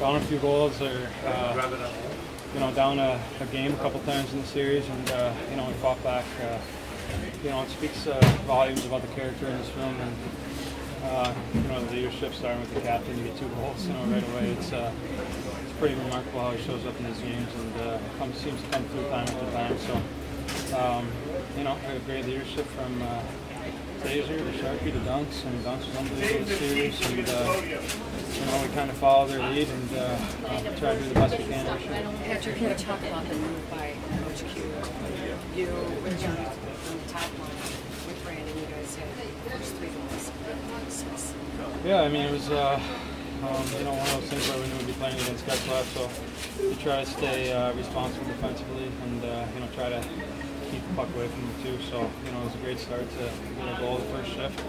down a few goals or uh, you know down a, a, game a couple times in the series, and uh, you know we fought back. Uh, you know it speaks uh, volumes about the character in this film, and uh, you know the leadership starting with the captain. You get two goals, you know right away. It's uh, it's pretty remarkable how he shows up in these games and comes, seems to come through time after time. So um, you know great leadership from. Tazer to Sharpie to Dunks, and Dunks was unbelievable this series, and uh, you know, we kind of follow their lead and uh, uh, try to do the best we can. Patrick, can you talk about the move by Coach Q? You, Rich, on the top line with Brandon, you guys had first three goals. Yeah, I mean, it was, uh, um, you know, one of those things where we knew we'd be playing against Getzlaf, so we try to stay uh, responsible defensively and, uh, you know, try to keep the puck away from them too. So you know it was a great start to get a goal the first shift,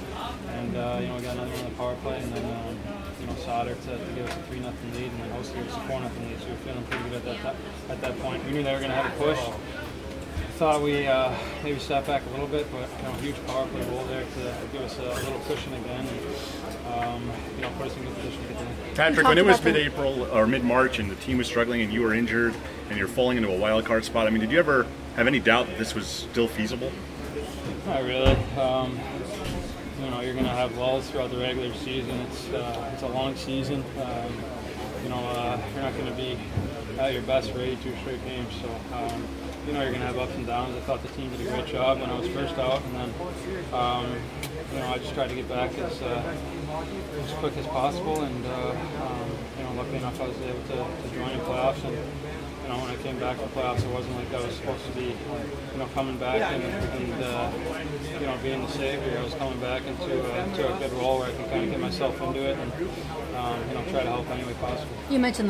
and uh, you know we got another one on the power play, and then um, you know Sauter to, to give us a three nothing lead, and then Hosty gave us a four nothing lead. So we were feeling pretty good at that at that point. We knew they were going to have a push. Thought we uh, maybe sat back a little bit, but you know huge power play goal there to give us a little cushion again. And, you know, put us in good position to get the Patrick, when it was mid-April or mid-March and the team was struggling and you were injured and you're falling into a wild card spot, I mean, did you ever have any doubt that this was still feasible? Not really. Um, you know, you're going to have lulls throughout the regular season. It's uh, it's a long season. Um, you know, uh, you're not going to be at your best for 82 straight games. So, um, you know, you're going to have ups and downs. I thought the team did a great job when I was first out, and then, um, you know, I just tried to get back as, uh, as quick as possible. And, uh, um, you know, luckily enough, I was able to, to join the playoffs. And, you know, when I came back from playoffs, it wasn't like I was supposed to be, you know, coming back and, and uh, you know, being the savior. I was coming back into, uh, a good role where I can kind of get myself into it and, um, you know, try to help any way possible. You mentioned the